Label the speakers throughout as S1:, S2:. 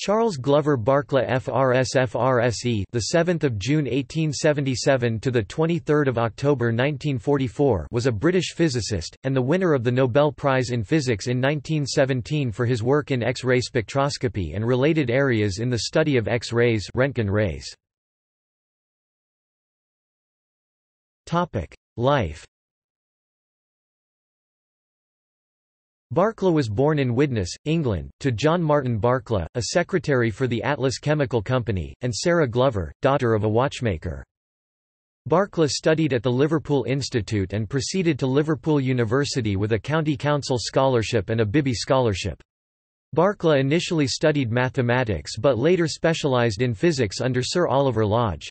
S1: Charles Glover Barkla FRS the 7th of June 1877 to the 23rd of October 1944 was a British physicist and the winner of the Nobel Prize in Physics in 1917 for his work in X-ray spectroscopy and related areas in the study of X-rays Röntgen rays. Topic: Life Barkla was born in Widnes, England, to John Martin Barkla, a secretary for the Atlas Chemical Company, and Sarah Glover, daughter of a watchmaker. Barkla studied at the Liverpool Institute and proceeded to Liverpool University with a County Council scholarship and a Bibby scholarship. Barkla initially studied mathematics but later specialised in physics under Sir Oliver Lodge.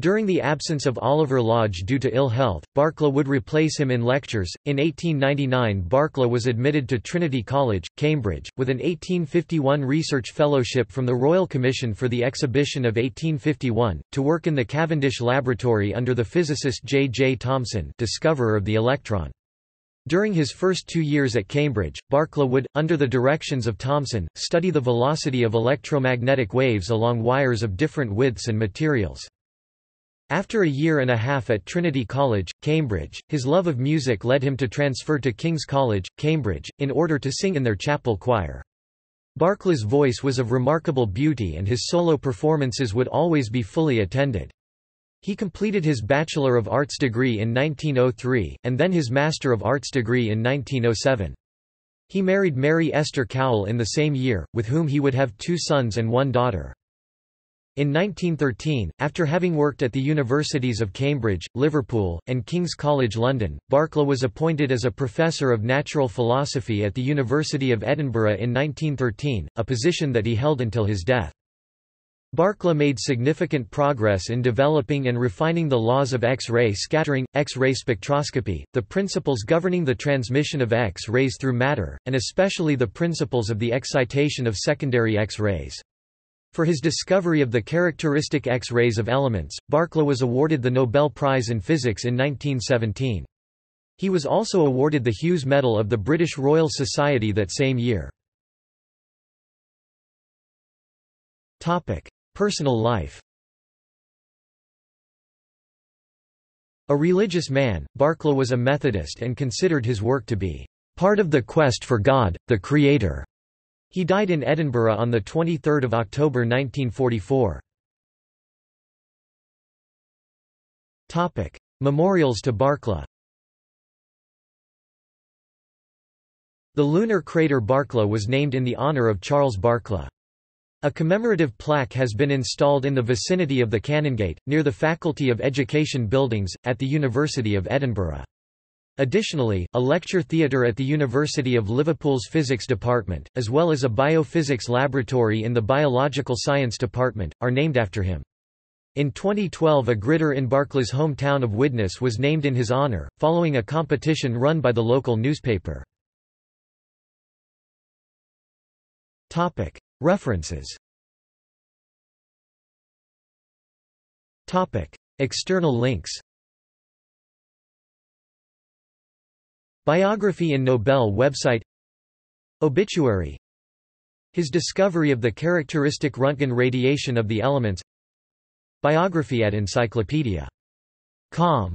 S1: During the absence of Oliver Lodge due to ill health, Barkla would replace him in lectures. In 1899, Barkla was admitted to Trinity College, Cambridge, with an 1851 research fellowship from the Royal Commission for the Exhibition of 1851, to work in the Cavendish Laboratory under the physicist J. J. Thomson, discoverer of the electron. During his first two years at Cambridge, Barkla would, under the directions of Thomson, study the velocity of electromagnetic waves along wires of different widths and materials. After a year and a half at Trinity College, Cambridge, his love of music led him to transfer to King's College, Cambridge, in order to sing in their chapel choir. Barkla's voice was of remarkable beauty and his solo performances would always be fully attended. He completed his Bachelor of Arts degree in 1903, and then his Master of Arts degree in 1907. He married Mary Esther Cowell in the same year, with whom he would have two sons and one daughter. In 1913, after having worked at the universities of Cambridge, Liverpool, and King's College London, Barkla was appointed as a professor of natural philosophy at the University of Edinburgh in 1913, a position that he held until his death. Barkla made significant progress in developing and refining the laws of X-ray scattering, X-ray spectroscopy, the principles governing the transmission of X-rays through matter, and especially the principles of the excitation of secondary X-rays. For his discovery of the characteristic X-rays of elements, Barkla was awarded the Nobel Prize in Physics in 1917. He was also awarded the Hughes Medal of the British Royal Society that same year. Personal life A religious man, Barkla was a Methodist and considered his work to be part of the quest for God, the Creator. He died in Edinburgh on 23 October 1944. Memorials to Barkla The lunar crater Barkla was named in the honour of Charles Barkla. A commemorative plaque has been installed in the vicinity of the Canongate, near the Faculty of Education buildings, at the University of Edinburgh. Additionally, a lecture theatre at the University of Liverpool's Physics Department, as well as a biophysics laboratory in the Biological Science Department, are named after him. In 2012 a gritter in Barkla's hometown of Widnes was named in his honour, following a competition run by the local newspaper. References External links Biography in Nobel website. Obituary. His discovery of the characteristic Röntgen radiation of the elements. Biography at Encyclopedia. Com